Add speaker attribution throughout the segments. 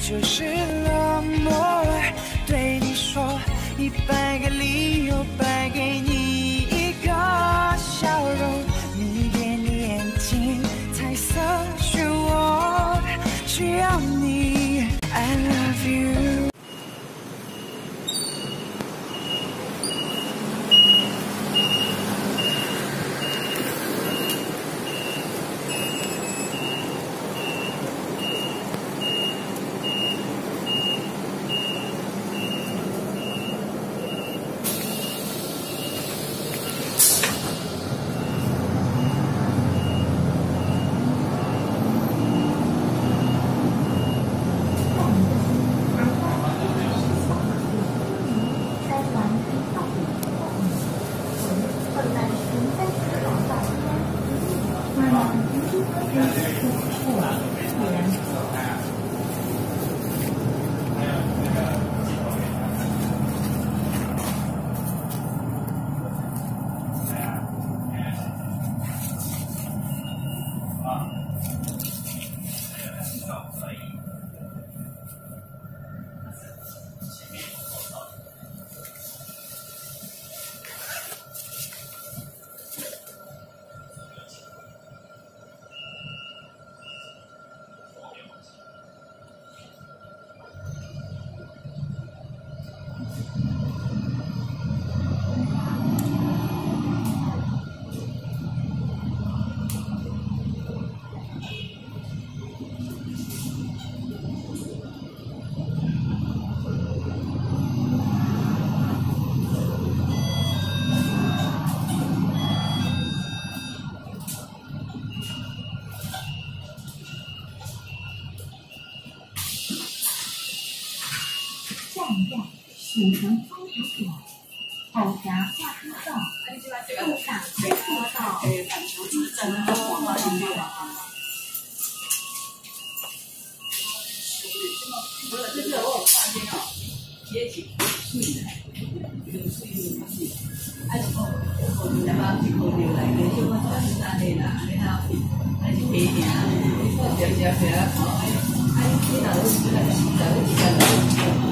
Speaker 1: 就是了
Speaker 2: 站站启程方场点，后闸下车道，路上快车道。
Speaker 3: 这个我有发现哦，也是水的，有水有水。啊是讲，我们台湾去高流来，连续我做是安尼啦，安尼好，还是平平，你说小小小啊，啊你哪有几条？几条？几条？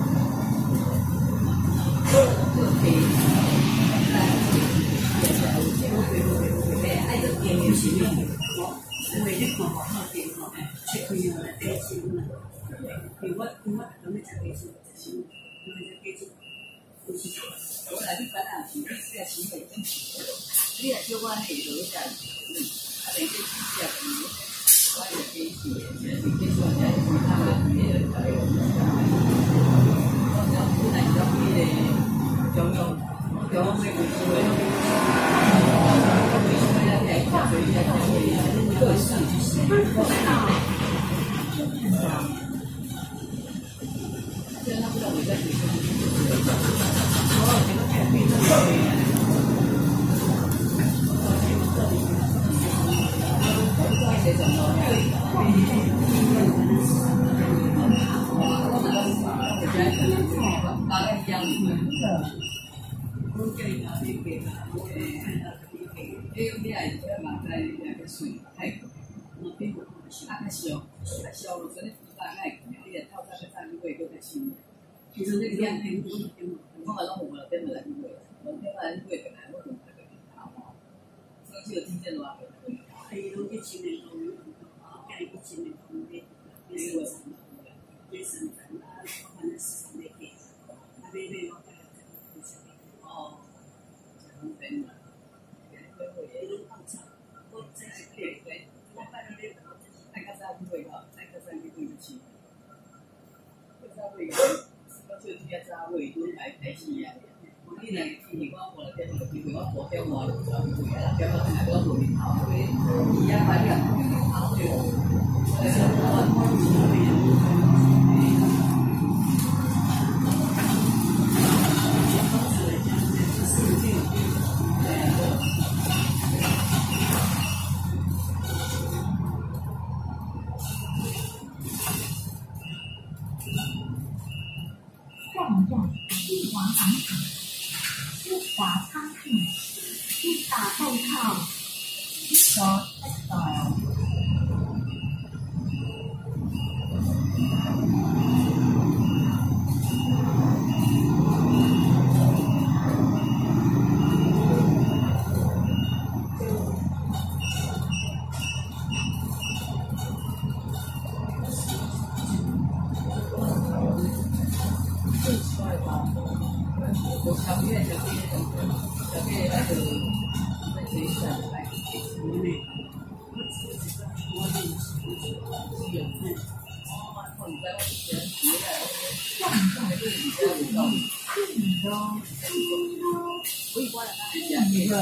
Speaker 3: 不要那个。我来去办啊，是是啊，是袂真是。你若叫我下落下，啊，等这几下子，我就给是，就是给说在其他的别的在用。我讲本来讲迄个中央中央会委书的，来看，所以来看会各市各大，真的。 现在他不知道我在学什么。其实那个两天，我好像我们根本来不会，我们根本来不会本来我们那个他嘛，所以就听见了话，
Speaker 4: 还有一千年后，盖一千年后的，也是我，也别个
Speaker 3: 买那个老年卡，所以二啊米啊，老年卡都有，而且的的。嗯。嗯。站，金华广
Speaker 2: 场。金华。日华 textile。
Speaker 3: 我小月小月小月那个？
Speaker 4: 我呢，我只是说我认识是有份，
Speaker 3: 哦，我唔知我以前回来，
Speaker 2: 万众
Speaker 3: 我对你家有道理。
Speaker 2: 信咯，
Speaker 3: 我以前在家里面，然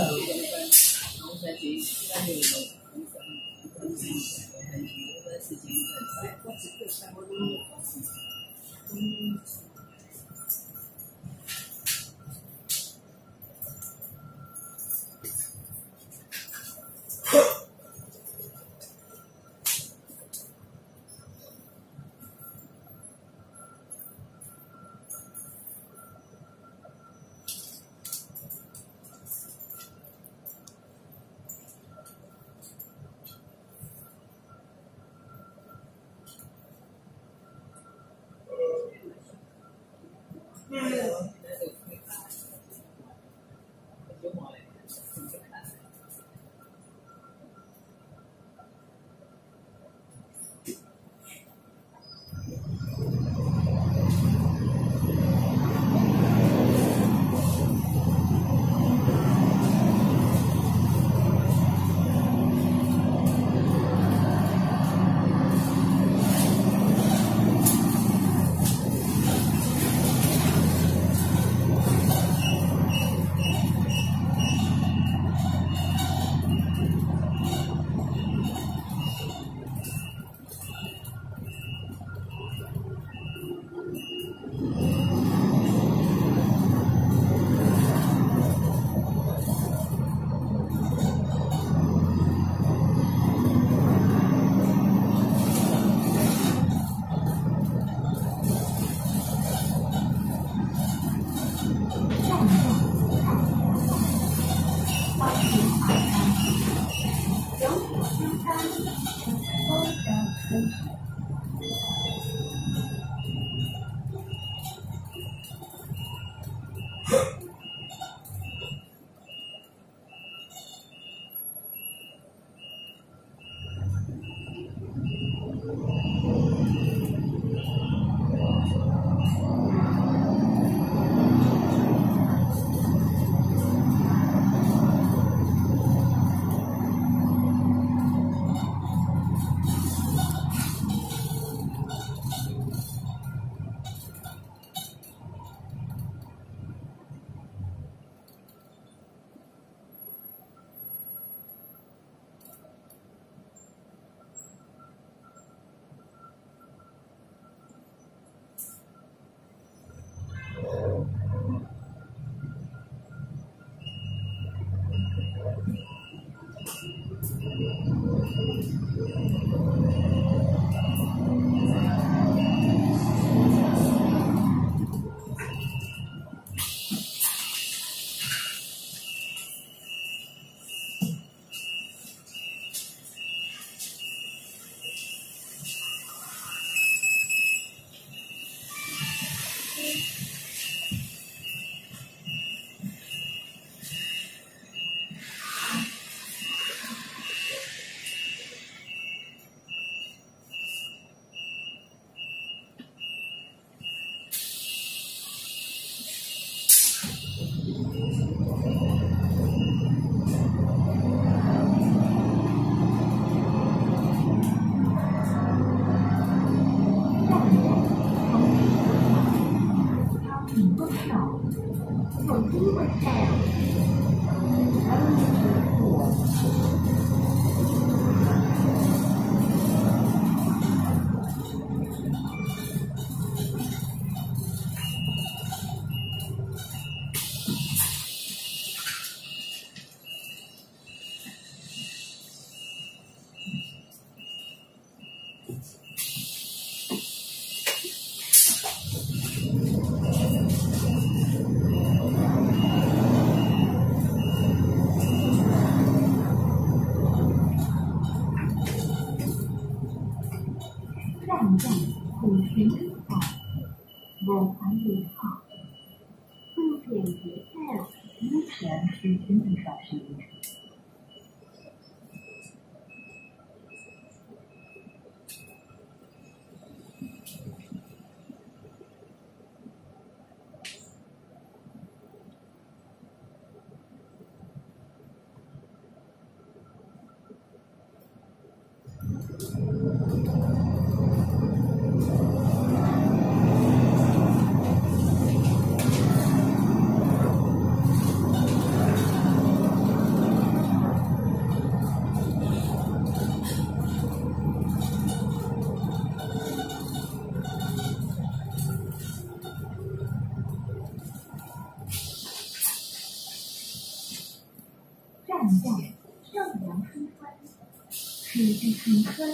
Speaker 2: 水在春村，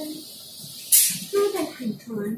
Speaker 2: 都在水屯，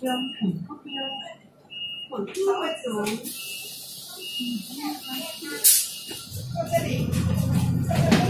Speaker 2: 标准不标，我出不走。
Speaker 3: 到这里。